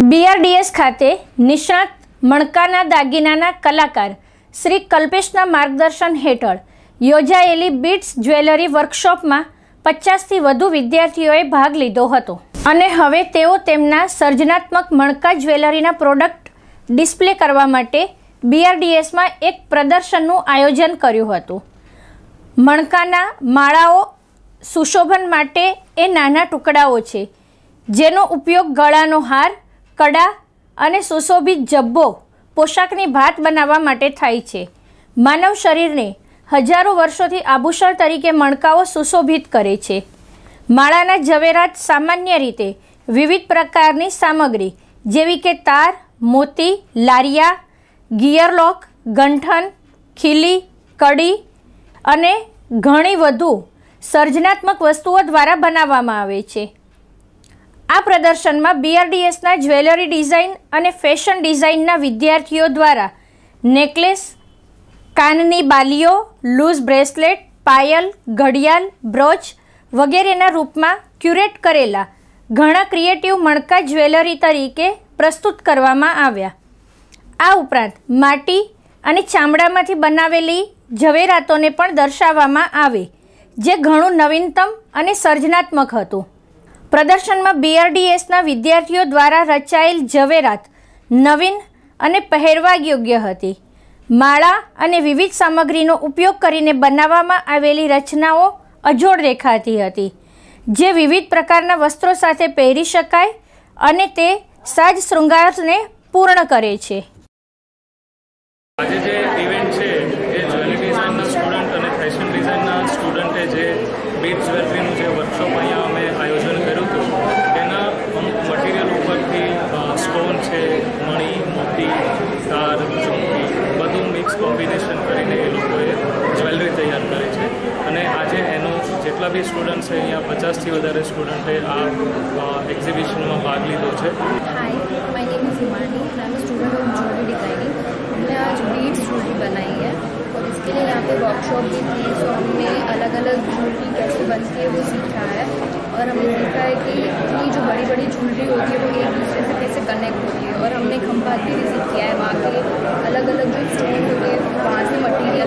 બીઆરડીએસ ખાતે નિષ્ણાત મણકાના દાગીનાના કલાકાર શ્રી કલ્પેશના માર્ગદર્શન હેઠળ યોજાયેલી બીટ્સ જ્વેલરી વર્કશોપમાં પચાસથી વધુ વિદ્યાર્થીઓએ ભાગ લીધો હતો. અને હવે તેઓ તેમના સર્જનાત્મક મણકા જ્વેલરીના પ્રોડક્ટ ડિસ્પ્લે કરવા માટે બીઆરડીએસમાં એક પ્રદર્શનનું આયોજન કર્યું હતું. મણકાના માળાઓ સુશોભન માટે એ નાના ટુકડાઓ છે, જેનો ઉપયોગ ગળાનો હાર કડા અને સુશોભિત જબ્બો પોશાકની ભાત બનાવવા માટે થાય છે. માનવ શરીરને હજારો વર્ષોથી આભૂષણ તરીકે મણકાઓ સુશોભિત કરે છે. માળાના ઝવેરાત સામાન્ય રીતે વિવિધ પ્રકારની સામગ્રી, જેવી કે તાર, મોતી, લારિયા ગિયરલોક ગંઠન, ખીલી, કડી અને ઘણી વધુ સર્જનાત્મક વસ્તુઓ દ્વારા બનાવવામાં આવે છે. આ પ્રદર્શનમાં બીઆરડીએસના જ્વેલરી ડિઝાઇન અને ફેશન ડિઝાઇનના વિદ્યાર્થીઓ દ્વારા નેકલેસ, કાનની બાલીઓ, લૂઝ બ્રેસલેટ, પાયલ, ઘડિયાળ, બ્રોચ વગેરેના રૂપમાં ક્યુરેટ કરેલા ઘણા ક્રિએટિવ મણકા જ્વેલરી તરીકે પ્રસ્તુત કરવામાં આવ્યા. આ ઉપરાંત માટી અને ચામડામાંથી બનાવેલી ઝવેરાતોને પણ દર્શાવવામાં આવે, જે ઘણું નવીનતમ અને સર્જનાત્મક હતું. પ્રદર્શનમાં બીઆરડીએસના વિદ્યાર્થીઓ દ્વારા રચાયેલ ઝવેરાત નવીન અને પહેરવા યોગ્ય હતી. માળા અને વિવિધ સામગ્રીનો ઉપયોગ કરીને બનાવવામાં આવેલી રચનાઓ અજોડ દેખાતી હતી, જે વિવિધ પ્રકારના વસ્ત્રો સાથે પહેરી શકાય અને તે સાજ શૃંગારને પૂર્ણ કરે છે. આજે જે જેટલા બી સ્ટુડન્ટ છે અહીંયા પચાસથી વધારે સ્ટુડન્ટે આ એક્ઝિબિશનમાં ભાગ લીધો છે hi my name is Himani I am student of jewellery designing हमने आज बीड्स ज्वेलरी बनाई है और इसके लिए यहाँ पे वर्कशॉप भी थी सो हमने अलग अलग ज्वेलरी कैसे बनती है वो सीखा है और हमने सीखा है कि इतनी जो बड़ी बड़ी ज्वेलरी होती है वो एक दूसरे से कैसे कनेक्ट होती है और हमने खंबाती भी सीख किया है वहाँ के अलग अलग जो स्टोन होते हैं वहाँ से मटीरियल हमने लाया